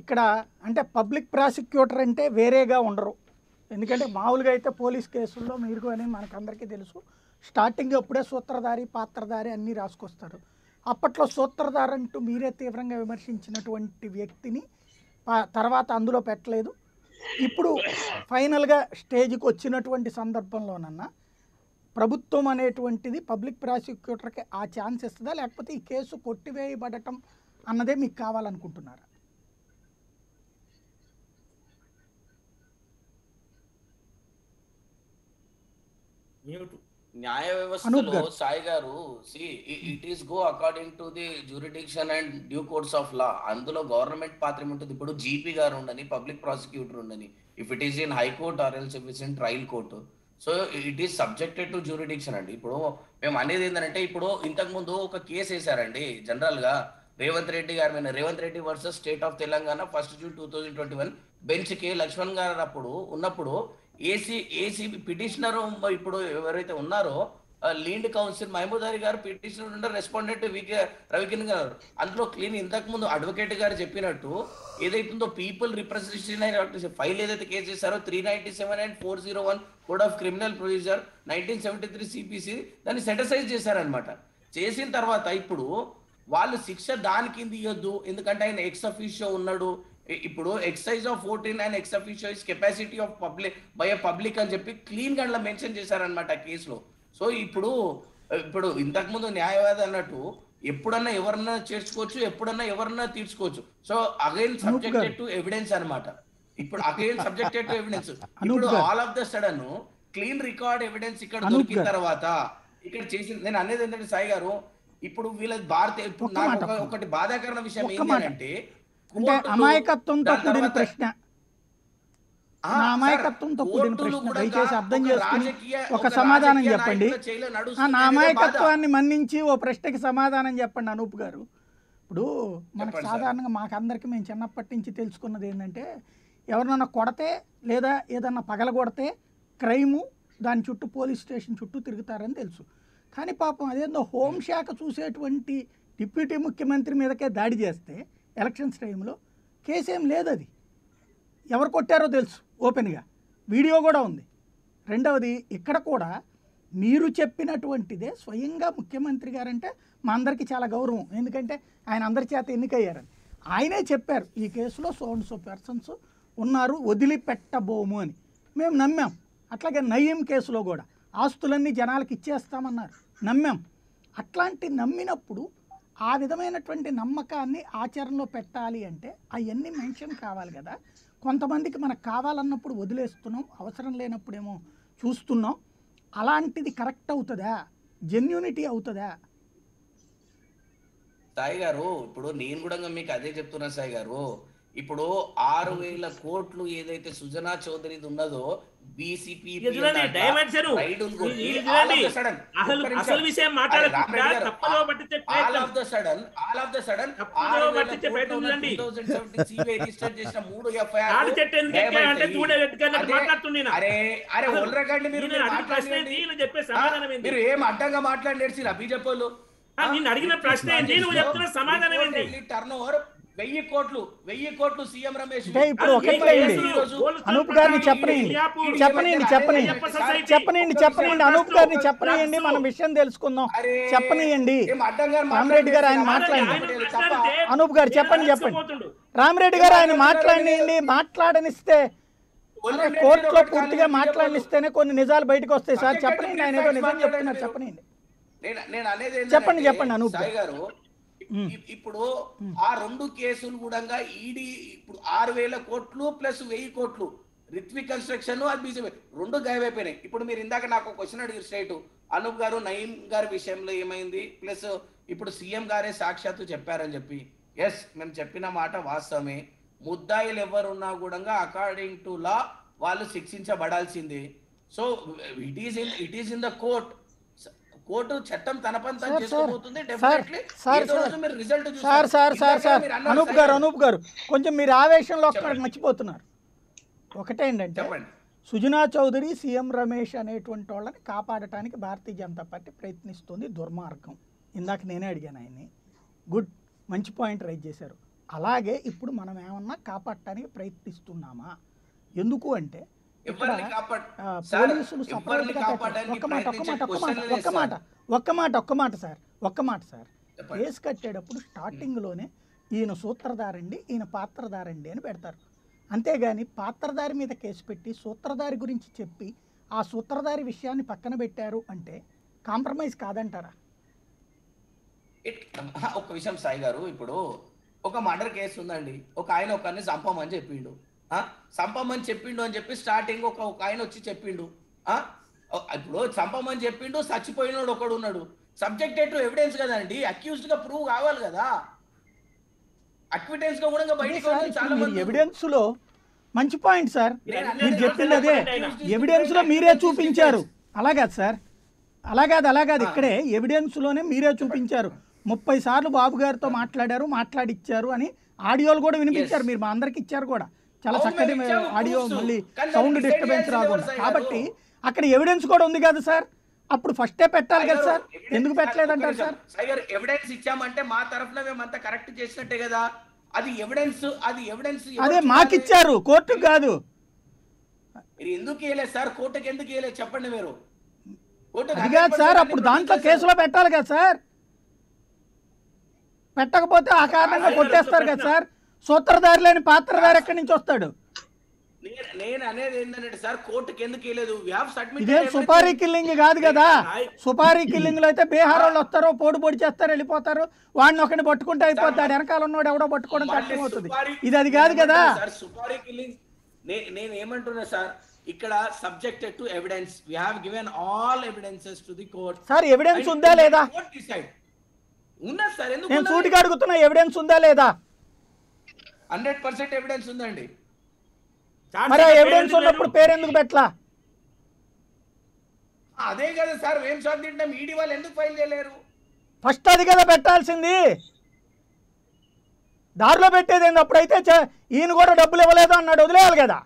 ఇక్కడ అంటే public prosecutor అంటే వేరేగా ఉండరు. ఎందుకంటే మామూలుగా అయితే పోలీస్ కేసుల్లో మీరు అని మనకందరికీ తెలుసు స్టార్టింగ్ అప్పుడే సూత్రధారి పాత్రధారి అన్నీ రాసుకొస్తారు. అప్పట్లో సూత్రధారి అంటూ మీరే తీవ్రంగా విమర్శించినటువంటి వ్యక్తిని తర్వాత అందులో పెట్టలేదు. ఇప్పుడు ఫైనల్గా స్టేజ్కి వచ్చినటువంటి సందర్భంలోనన్నా ప్రభుత్వం అనేటువంటిది పబ్లిక్ ప్రాసిక్యూటర్కి ఆ ఛాన్స్ ఇస్తుందా? లేకపోతే ఈ కేసు కొట్టివేయబడటం అన్నదే మీకు కావాలనుకుంటున్నారు న్యాయ వ్యవస్థలో. సాయి గారు see it is go according to the jurisdiction and due courts of law. అందులో గవర్నమెంట్ పాత్ర ఉంటుంది ఇప్పుడు జీపీ గారు ఉండని పబ్లిక్ ప్రాసిక్యూటర్ ఉండని if it is in high court or else if it's in trial court. So it is subjected to jurisdiction అండి. ఇప్పుడు మేము అనేది ఏంటంటే ఇప్పుడు ఇంతకు ముందు ఒక కేసు వేశారండి జనరల్గా రేవంత్ రెడ్డి గారి మీద. Revanth Reddy versus state of Telangana first June two thousand twenty one బెంచ్కి Laxman గారు అప్పుడు ఉన్నప్పుడు ఏసీ ఏసీ పిటిషనర్ ఇప్పుడు ఎవరైతే ఉన్నారో లీడ్ కౌన్సిల్ మహమూద్ అలీ గారు పిటిషనర్ ఉండే రెస్పాండెంట్ వికే రవికిరణ్ గారు. అందులో క్లీన్ ఇంతకు ముందు అడ్వకేట్ గారు చెప్పినట్టు ఏదైతుందో పీపుల్ రిప్రజెంటేషన్ ఫైల్ ఏదైతే కేసు చేశారో three ninety seven and four zero one code of criminal procedure nineteen seventy three CPC దాన్ని సెటసైజ్ చేశారనమాట చేసిన తర్వాత ఇప్పుడు వాళ్ళు శిక్ష దాని కింద ఇవ్వద్దు ఎందుకంటే ఆయన ఎక్స్ అఫీషియో ఉన్నాడు. ఇప్పుడు excise of fourteen and ex officio is capacity of public by public అని చెప్పి క్లీన్గా మెన్షన్ చేశారనమాట ఆ కేసులో సో ఇప్పుడు ఇప్పుడు ఇంతకు ముందు న్యాయవాది అన్నట్టు ఎప్పుడన్నా ఎవరన్నా చేర్చుకోవచ్చు ఎప్పుడన్నా ఎవరన్నా తీర్చుకోవచ్చు so again subjected to evidence అన్నమాట ఇప్పుడు అగైన్ సబ్జెక్టెడ్ టు ఎవిడెన్స్ ఇప్పుడు. All of the sudden clean record evidence ఇక్కడ దొరికిన. తర్వాత ఇక్కడ చేసిన నేను అనేది ఏంటంటే సాయి గారు ఇప్పుడు వీళ్ళ భారత ఇప్పుడు నాకు ఒకటి బాధాకరణ విషయం ఒక్క ఏంటి మాట. అంటే అమాయకత్వంతో కూడిన ప్రశ్న. అమాయకత్వంతో కూడిన ప్రశ్న దయచేసి అర్థం చేసుకుని ఒక సమాధానం చెప్పండి. నా. అమాయకత్వాన్ని మన్నించి ఓ ప్రశ్నకి సమాధానం చెప్పండి అనూప్ గారు. ఇప్పుడు మనకు. సాధారణంగా మాకందరికి మేము చిన్నప్పటి నుంచి తెలుసుకున్నది ఏంటంటే ఎవరినన్నా కొడితే లేదా ఏదన్నా పగలగొడితే క్రైము దాని చుట్టూ పోలీస్ స్టేషన్ చుట్టూ తిరుగుతారని తెలుసు. కానీ పాపం అదేందో హోంశాఖ చూసేటువంటి డిప్యూటీ ముఖ్యమంత్రి మీదకే దాడి చేస్తే ఎలక్షన్స్ టైంలో కేసేం లేదు అది ఎవరు కొట్టారో తెలుసు ఓపెన్గా. వీడియో కూడా ఉంది. రెండవది ఇక్కడ కూడా మీరు చెప్పినటువంటిదే స్వయంగా ముఖ్యమంత్రి గారంటే మా అందరికీ చాలా గౌరవం. ఎందుకంటే ఆయన అందరి చేత ఎన్నికయ్యారని. ఆయనే చెప్పారు ఈ కేసులో సోన్ సో పర్సన్స్ ఉన్నారు వదిలిపెట్టబోము అని. మేము నమ్మాం. అట్లాగే నయీం కేసులో కూడా. ఆస్తులన్నీ జనాలకు ఇచ్చేస్తామన్నారు. నమ్మాం. అట్లాంటి నమ్మినప్పుడు ఆ విధమైనటువంటి నమ్మకాన్ని ఆచరణలో పెట్టాలి అంటే అవన్నీ మెన్షన్ కావాలి కదా. కొంతమందికి మనకు కావాలన్నప్పుడు వదిలేస్తున్నాం అవసరం లేనప్పుడేమో చూస్తున్నాం. అలాంటిది కరెక్ట్ అవుతుందా? జెన్యూనిటీ అవుతుందా? సాయి గారు ఇప్పుడు నేను కూడా మీకు అదే చెప్తున్నా సాయి గారు. ఇప్పుడు ఆరు వేల కోట్లు ఏదైతే సుజనా చౌదరిది ఉన్నదో అసలు విషయం మాట్లాడకుండా పట్టించే నేను. మీరు నేను ఏం అడ్డంగా మాట్లాడేసి బీజేపీ వాళ్ళు? ఆ, నిన్ను అడిగిన ప్రశ్న ఏంటి? నువ్వు చెప్తున్న సమాధానం ఏంటి? టర్న్ ఓవర్ వెయ్యి కోట్లు వెయ్యి కోట్లు సీఎం రమేష్. ఇప్పుడు అనూప్ గారిని చెప్పనీయండి. చెప్పనీయండి చెప్పనీయండి. చెప్పనీయండి చెప్పనీయండి అనూప్ గారిని చెప్పనీయండి. మనం విషయం తెలుసుకుందాం. చెప్పనీయండి. రామరెడ్డి గారు ఆయన మాట్లాడండి. అనూప్ గారు చెప్పండి చెప్పండి. రామరెడ్డి గారు ఆయన మాట్లాడినండి మాట్లాడనిస్తే కోర్టులో పూర్తిగా మాట్లాడనిస్తేనే కొన్ని నిజాలు బయటకు వస్తాయి సార్. చెప్పనండి ఆయన ఏదో నిజం చెప్తున్నారు. చెప్పనండి చెప్పండి, చెప్పండి, అనూప్ గారు Hmm. ఇప్పుడు ఆ రెండు కేసులు కూడా ఈడీ ఇప్పుడు ఆరు వేల కోట్లు ప్లస్ వెయ్యి కోట్లు. రిత్విక్ కన్స్ట్రక్షన్ అది బీజేపీ. రెండు గాయమైపోయినాయి. ఇప్పుడు మీరు ఇందాక నాకు క్వశ్చన్ అడిగారు స్ట్రైట్. అనూప్ గారు నయీం గారి విషయంలో ఏమైంది? ప్లస్ ఇప్పుడు సీఎం గారే సాక్షాత్తు చెప్పారని చెప్పి. ఎస్ మేము చెప్పిన మాట వాస్తవమే. ముద్దాయిలు ఎవరున్నా కూడా అకార్డింగ్ టు లా వాళ్ళు శిక్షించబడాల్సిందే. So it is in it is in the court court చట్టం తన పని తను సార్, చేసుకోబోతుంది సార్, డెఫినెట్లీ సార్, సార్, రోజు మీరు result sir sir sir sir. Anoop గారు అనూప్ గారు కొంచెం మీరు ఆవేశంలో చెప్పండి. మర్చిపోతున్నారు. ఒకటే ఏంటంటే సుజనా చౌదరి సీఎం రమేష్ అనేటువంటి వాళ్ళని కాపాడటానికి భారతీయ జనతా పార్టీ ప్రయత్నిస్తుంది దుర్మార్గం. ఇందాక నేనే అడిగాను ఆయన్ని. గుడ్ మంచి పాయింట్ రైజ్ చేశారు. అలాగే ఇప్పుడు మనం ఏమన్నా కాపాడటానికి ప్రయత్నిస్తున్నామా? ఎందుకు అంటే పోలీసులు ఒక్క మాట ఒక్క మాట ఒక్క మాట సార్ ఒక్క మాట సార్. కేసు కట్టేటప్పుడు స్టార్టింగ్లోనే ఈయన సూత్రధారండి ఈయన పాత్రధారండి అని పెడతారు. అంతేగాని పాత్రధారి మీద కేసు పెట్టి సూత్రధారి గురించి చెప్పి ఆ సూత్రధారి విషయాన్ని పక్కన పెట్టారు అంటే కాంప్రమైజ్ కాదంటారా? ఒక విషయం సాయి గారు ఇప్పుడు ఒక మర్డర్ కేసు ఉందండి. ఒక ఆయన ఒకరిని చంపమని చెప్పిండు. ఆ? చంపమని చెప్పిండు అని చెప్పి స్టార్టింగ్ ఒక ఒక ఆయన వచ్చి చెప్పిండు. ఇప్పుడు చంపమని చెప్పిండు చచ్చిపోయినోడు ఒకడు ఉన్నాడు. సబ్జెక్టెడ్ ఎవిడెన్స్ కదండి అక్యూజ్డ్గా ప్రూవ్ కావాలి కదా. అక్విటెన్స్గా కూడా బయటికి చాలా మంది ఎవిడెన్స్లో మంచి పాయింట్ సార్. మీరు చెప్పింది అదే ఎవిడెన్స్లో మీరే చూపించారు. different. అలా కాదు సార్. అలా కాదు అలా కాదు. ఇక్కడే ఎవిడెన్స్లోనే మీరే చూపించారు. ముప్పై సార్లు బాబు గారితో మాట్లాడారు మాట్లాడిచ్చారు అని ఆడియోలు కూడా వినిపించారు. మీరు మా అందరికి ఇచ్చారు కూడా. చాలా చక్కటి మేము ఆడియో. మళ్ళీ సౌండ్ డిస్టర్బెన్స్ decide రాకుండా చేయాల్సింది ఎవరు కాబట్టి అక్కడ ఎవిడెన్స్ కూడా ఉంది కదా సార్. అప్పుడు ఫస్టే పెట్టాలి కదా సార్ ఎందుకు పెట్టలేదంటారు సార్? సార్ ఎవిడెన్స్ ఇచ్చామంటే మా తరఫున మేమంతా కరెక్ట్ చేసినట్టే కదా? అది ఎవిడెన్స్ అది ఎవిడెన్స్ అదే మాకు ఇచ్చారు కోర్టుకు కాదు. మీరు ఎందుకు ఇవ్వలేదు సార్? కోర్టుకి ఎందుకు ఇవ్వలేదు చెప్పండి మీరు. కోర్టుకి అది కాదు 100% సార్ అప్పుడు దాంట్లో కేసులో పెట్టాలి కదా సార్. పెట్టకపోతే ఆ కారణంగా కొట్టేస్తారు కదా సార్. సూత్రధారి లేని పాత్రధారి ఎక్కడి నుంచి వస్తాడు? నేను నేను అనేది ఏంటంటే సార్ కోర్టుకి ఎందుకు ఇదేం సుపారీ కిల్లింగ్ కాదు కదా? సుపారీ కిల్లింగ్లో అయితే బీహార్ వాళ్ళు వస్తారు పోడు పొడి చేస్తారు వెళ్ళిపోతారు. వాడిని ఒకరిని పట్టుకుంటే అయిపోతాడు. వెనకాల ఉన్నవాడు ఎవడో పట్టుకోవడం కష్టమవుతుంది. ఇది అది కాదు కదా? సుపారీ కిల్లింగ్ నేను ఏమంటున్నా సార్ ఇక్కడ subjected to evidence we have given all evidences to the court sir evidence ఉందా లేదా? ఉన్నది సార్ ఎందుకు నేను సూటిగా అడుగుతున్నా ఎవిడెన్స్ ఉందా లేదా? హండ్రెడ్ పర్సెంట్ ఎవిడెన్స్ ఉందండి. మరి ఎవిడెన్స్ ఉన్నప్పుడు పేరెందుకు పెట్టలా? అదే కదా సార్ ఏం షాక్ తింటాం ఈడీ వాళ్ళు ఎందుకు ఫైల్ చేయలేరు? ఫస్ట్ అది కదా పెట్టాల్సింది. దారిలో పెట్టేది ఏంది? అప్పుడైతే చ- ఈయన కూడా డబ్బులు ఇవ్వలేదు అన్నాడు వదిలేయాలి కదా.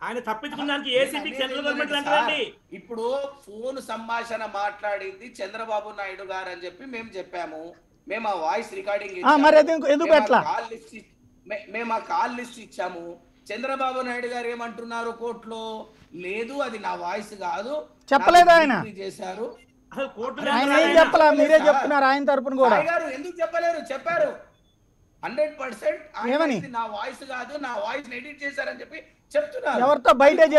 ఆయన తప్పించుకున్నానికి ఏసీపీ సెంట్రల్ గవర్నమెంట్ ఇప్పుడు ఫోన్ సంభాషణ మాట్లాడింది చంద్రబాబు నాయుడు గారు అని చెప్పి మేము చెప్పాము. మేము ఆ వాయిస్ రికార్డింగ్ ఆ, మరి ఎందుకు- ఎందుకు పెట్టలా? మేము ఆ కాల్ లిస్ట్ ఇచ్చాము. చంద్రబాబు నాయుడు గారు ఏమంటున్నారు కోర్టులో? లేదు అది నా వాయిస్ కాదు. చెప్పలేదు ఆయన. చేశారు. మీరే చెప్తున్నారు ఆయన తరపున కూడా. గారు ఎందుకు చెప్పలేరు? చెప్పారు. Hundred percent? నా వాయిస్ కాదు నా వాయిస్ ఎడిట్ చేశారని చెప్పి చెప్తున్నారు. ఎవరితో బయట